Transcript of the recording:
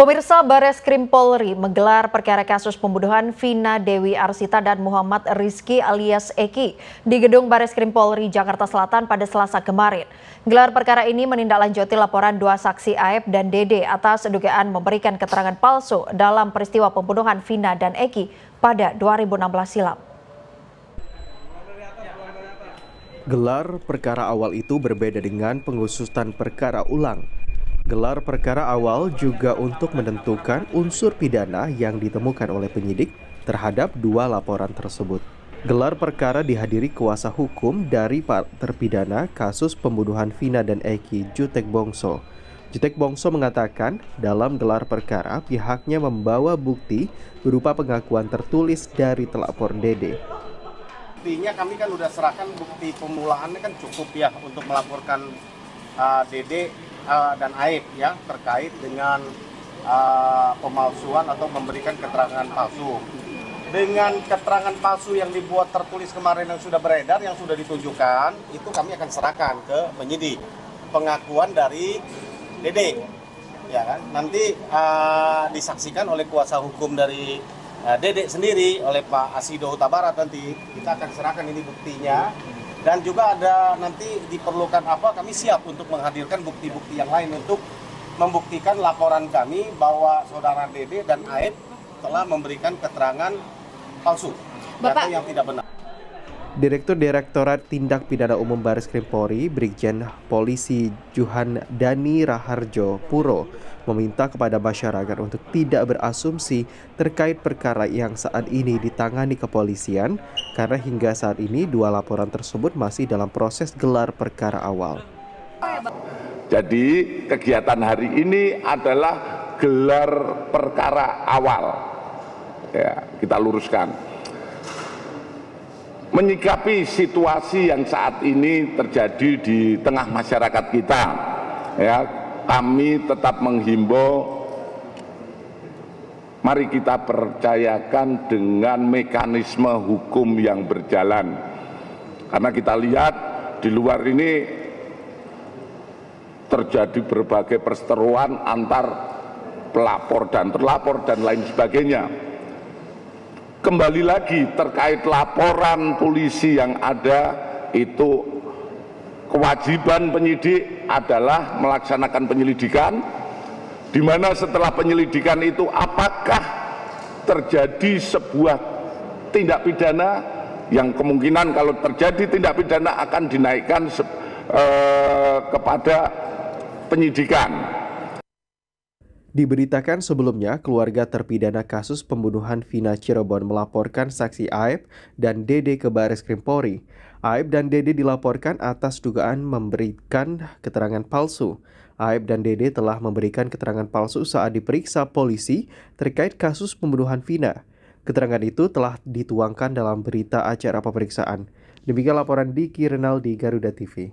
Pemirsa Bares Krim Polri menggelar perkara kasus pembunuhan Vina Dewi Arsita dan Muhammad Rizky alias Eki di gedung Bares Krim Polri Jakarta Selatan pada Selasa kemarin. Gelar perkara ini menindaklanjuti laporan dua saksi Aep dan Dede atas dugaan memberikan keterangan palsu dalam peristiwa pembunuhan Vina dan Eki pada 2016 silam. Gelar perkara awal itu berbeda dengan pengusutan perkara ulang. Gelar perkara awal juga untuk menentukan unsur pidana yang ditemukan oleh penyidik terhadap dua laporan tersebut. Gelar perkara dihadiri kuasa hukum dari terpidana kasus pembunuhan Vina dan Eki Jutek Bongso. Jutek Bongso mengatakan dalam gelar perkara pihaknya membawa bukti berupa pengakuan tertulis dari telapor Dede. Buktinya kami kan sudah serahkan bukti pemulaannya kan cukup ya untuk melaporkan uh, Dede uh, dan aib ya terkait dengan uh, pemalsuan atau memberikan keterangan palsu. Dengan keterangan palsu yang dibuat tertulis kemarin yang sudah beredar, yang sudah ditunjukkan, itu kami akan serahkan ke penyidik. Pengakuan dari Dede, ya kan? Nanti uh, disaksikan oleh kuasa hukum dari uh, Dede sendiri, oleh Pak Asido Utabarat nanti kita akan serahkan ini buktinya dan juga ada nanti diperlukan apa kami siap untuk menghadirkan bukti-bukti yang lain untuk membuktikan laporan kami bahwa saudara Dede dan Aib telah memberikan keterangan palsu Bapak, atau yang tidak benar. Direktur Direktorat Tindak Pidana Umum Baris Krim Polri, Brigjen Polisi Juhan Dani Raharjo Puro, meminta kepada masyarakat untuk tidak berasumsi terkait perkara yang saat ini ditangani kepolisian karena hingga saat ini dua laporan tersebut masih dalam proses gelar perkara awal. Jadi kegiatan hari ini adalah gelar perkara awal. Ya, kita luruskan. Menyikapi situasi yang saat ini terjadi di tengah masyarakat kita, ya, kami tetap menghimbau mari kita percayakan dengan mekanisme hukum yang berjalan. Karena kita lihat di luar ini terjadi berbagai perseteruan antar pelapor dan terlapor dan lain sebagainya kembali lagi terkait laporan polisi yang ada itu kewajiban penyidik adalah melaksanakan penyelidikan di mana setelah penyelidikan itu apakah terjadi sebuah tindak pidana yang kemungkinan kalau terjadi tindak pidana akan dinaikkan eh, kepada penyidikan. Diberitakan sebelumnya, keluarga terpidana kasus pembunuhan Vina Cirebon melaporkan saksi Aib dan Dede ke Baris Krim Polri. Aib dan Dede dilaporkan atas dugaan memberikan keterangan palsu. Aib dan Dede telah memberikan keterangan palsu saat diperiksa polisi terkait kasus pembunuhan Vina. Keterangan itu telah dituangkan dalam berita acara pemeriksaan. Demikian laporan Diki Renaldi Garuda TV.